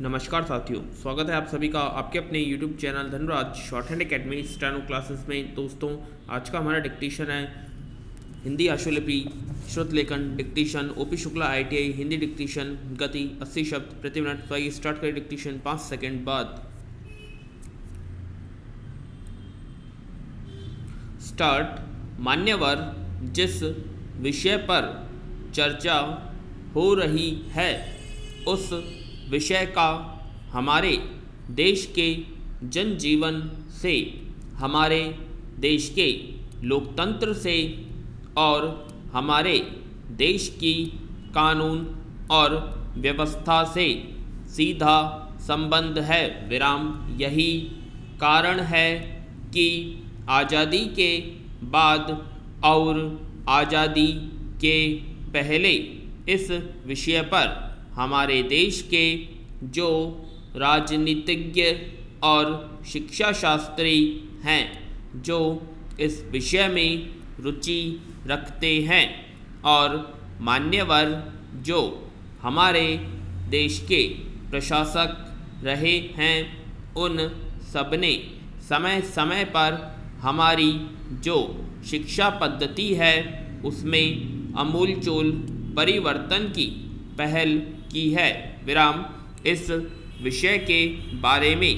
नमस्कार साथियों, स्वागत है आप सभी का आपके अपने YouTube channel Dhanraj shorthand academy steno classes में। दोस्तों, आज का हमारा डिक्टेशन है हिंदी आशुलिपि, श्रुत लेखन dictation OP Shukla ITI Hindi dictation गति 80 शब्द, प्रति मिनट। तो आइए स्टार्ट करें डिक्टेशन पाँच सेकेंड बाद। स्टार्ट मान्यवर जिस विषय पर चर्चा हो रही है, उस विषय का हमारे देश के जनजीवन से, हमारे देश के लोकतंत्र से और हमारे देश की कानून और व्यवस्था से सीधा संबंध है, विराम। यही कारण है कि आज़ादी के बाद और आज़ादी के पहले इस विषय पर हमारे देश के जो राजनीतिज्ञ और शिक्षा शास्त्री हैं, जो इस विषय में रुचि रखते हैं और मान्यवर जो हमारे देश के प्रशासक रहे हैं, उन सबने समय समय पर हमारी जो शिक्षा पद्धति है, उसमें अमूलचूल परिवर्तन की पहल की है। विराम, इस विषय के बारे में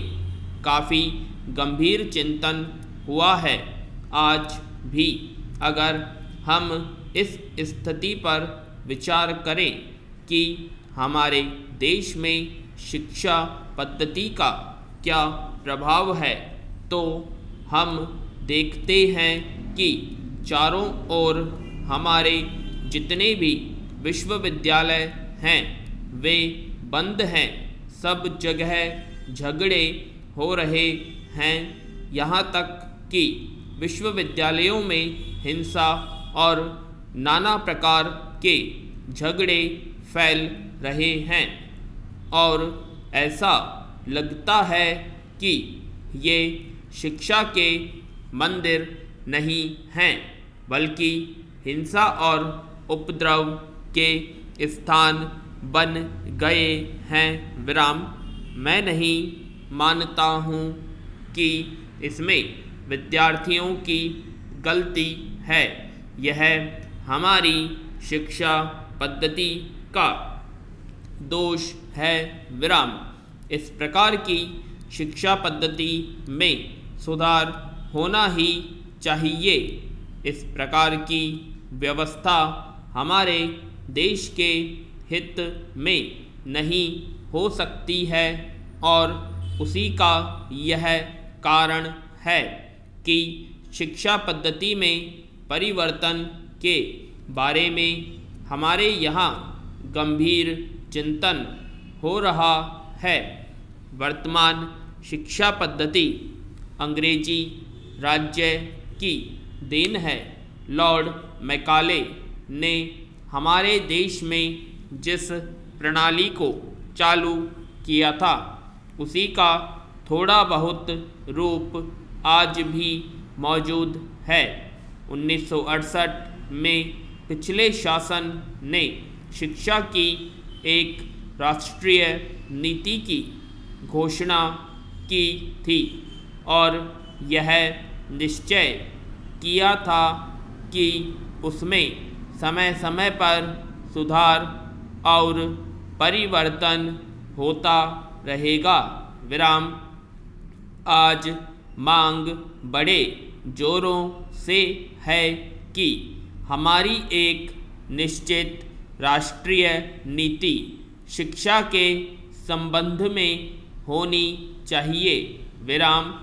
काफ़ी गंभीर चिंतन हुआ है। आज भी अगर हम इस स्थिति पर विचार करें कि हमारे देश में शिक्षा पद्धति का क्या प्रभाव है तो हम देखते हैं कि चारों ओर हमारे जितने भी विश्वविद्यालय हैं वे बंद हैं। सब जगह झगड़े हो रहे हैं। यहाँ तक कि विश्वविद्यालयों में हिंसा और नाना प्रकार के झगड़े फैल रहे हैं। और ऐसा लगता है कि ये शिक्षा के मंदिर नहीं हैं, बल्कि हिंसा और उपद्रव के स्थान बन गए हैं। विराम, मैं नहीं मानता हूँ कि इसमें विद्यार्थियों की गलती है। यह हमारी शिक्षा पद्धति का दोष है। विराम, इस प्रकार की शिक्षा पद्धति में सुधार होना ही चाहिए। इस प्रकार की व्यवस्था हमारे देश के हित में नहीं हो सकती है और उसी का यह कारण है कि शिक्षा पद्धति में परिवर्तन के बारे में हमारे यहाँ गंभीर चिंतन हो रहा है। वर्तमान शिक्षा पद्धति अंग्रेज़ी राज्य की देन है। लॉर्ड मैकाले ने हमारे देश में जिस प्रणाली को चालू किया था, उसी का थोड़ा बहुत रूप आज भी मौजूद है। 1968 में पिछले शासन ने शिक्षा की एक राष्ट्रीय नीति की घोषणा की थी और यह निश्चय किया था कि उसमें समय समय पर सुधार और परिवर्तन होता रहेगा। विराम। आज मांग बड़े जोरों से है कि हमारी एक निश्चित राष्ट्रीय नीति शिक्षा के संबंध में होनी चाहिए। विराम।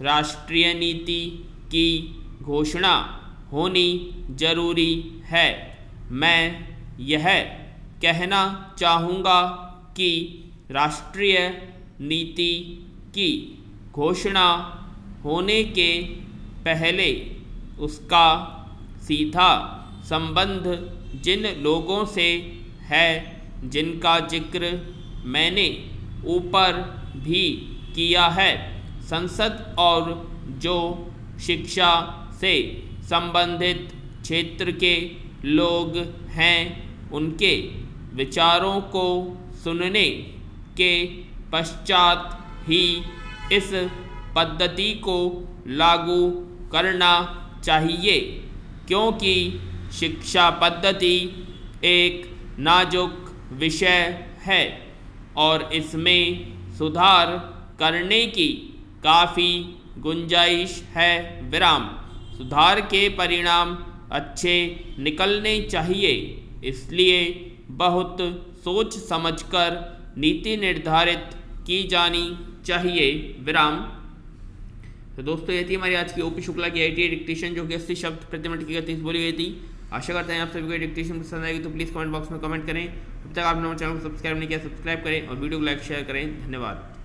राष्ट्रीय नीति की घोषणा होनी ज़रूरी है। मैं यह कहना चाहूँगा कि राष्ट्रीय नीति की घोषणा होने के पहले उसका सीधा संबंध जिन लोगों से है, जिनका ज़िक्र मैंने ऊपर भी किया है, संसद और जो शिक्षा से संबंधित क्षेत्र के लोग हैं, उनके विचारों को सुनने के पश्चात ही इस पद्धति को लागू करना चाहिए, क्योंकि शिक्षा पद्धति एक नाजुक विषय है और इसमें सुधार करने की काफ़ी गुंजाइश है विराम। सुधार के परिणाम अच्छे निकलने चाहिए, इसलिए बहुत सोच समझकर नीति निर्धारित की जानी चाहिए। विराम। तो दोस्तों, ये थी हमारी आज की ओपी शुक्ला की आई डिक्टेशन जो कि अस्सी शब्द प्रति मिनट की गति बोली गई थी। आशा करते हैं आप सभी को डिक्टेशन पसंद आएगी तो प्लीज़ कमेंट बॉक्स में कमेंट करें। अब तक आपने हमारे चैनल को सब्सक्राइब नहीं किया सब्सक्राइब करें और वीडियो को लाइक शेयर करें। धन्यवाद।